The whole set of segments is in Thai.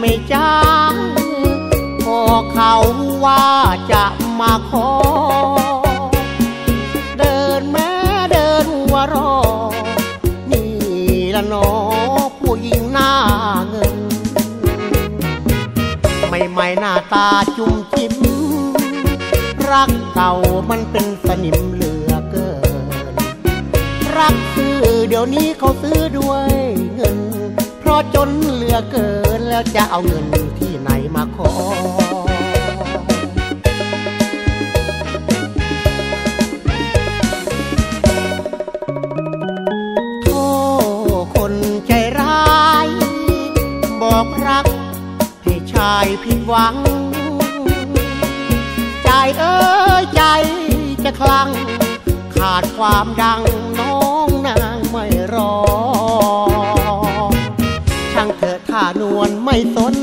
ไม่จ้างพอเขาว่าจะมาขอ เดินแม้เดินหัวรอ นี่ละนอผู้หญิงหน้าเงิน ไม่ไม่หน้าตาจุ่มจิ้ม รักเก่ามันเป็นสนิมเหลือเกิน รักซื้อเดี๋ยวนี้เขาซื้อด้วยเงิน เพราะจนเหลือเกิน แล้วจะเอาเงินที่ไหนมาขอโทษคนใจร้าย บอกรัก ให้ชายผิดหวัง ใจเอ้ยใจจะคลั่งขาดความดัง ไม่สน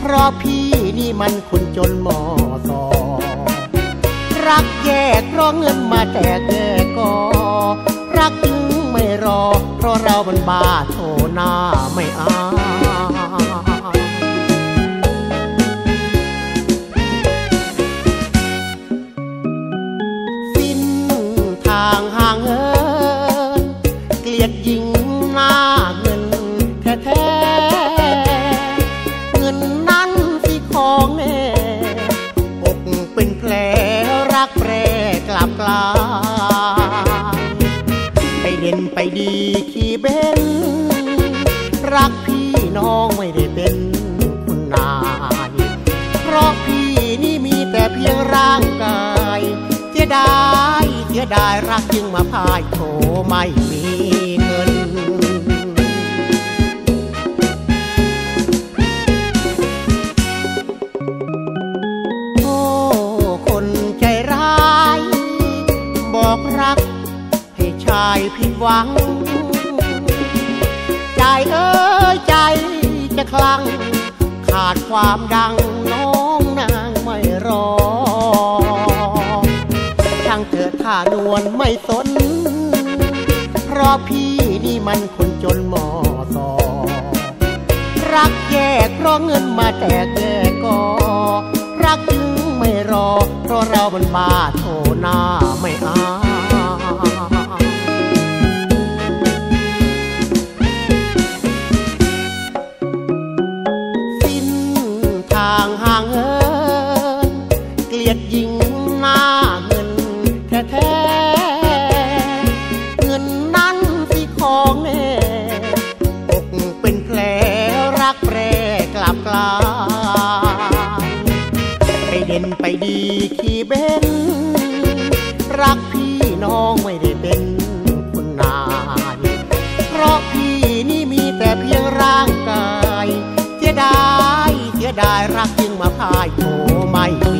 เพราะพี่นี่มันคนจนมอสอรักแยกราะเงินมาแจกแยกก็รักจึงไม่รอ เพราะเรามันบ้าโชว์หน้าไม่อายสิ้นทางห่างเหินเกลียดยิ ดีขี่เบนรักพี่น้องไม่ได้เป็นคุณนาย เพราะพี่นี่มีแต่เพียงร่างกายเสียดายเสียดายรักจึงมาพ่ายโถไม่มีเงินโอ้คนใจร้ายบอกรักายผิดหวัง ใจเอ้ยใจจะคลั่งขาดความดังน้องนางไม่รอ ช่างเถิดท่านวลไม่สน เพราะพี่นี่มันคนจนหมอสอรักแยกเพราะเงินมาแตกแยกก็ รักจึงไม่รอ เพราะเรามันบ้าโทหน้าไม่ ด่นไปดีขี่เบนรักพี่น้องไม่ได้เป็นคุณนาย เพราะพี่นี่มีแต่เพียงร่างกายเสียดายเสียดายรักจึงมาพายโถไม่มี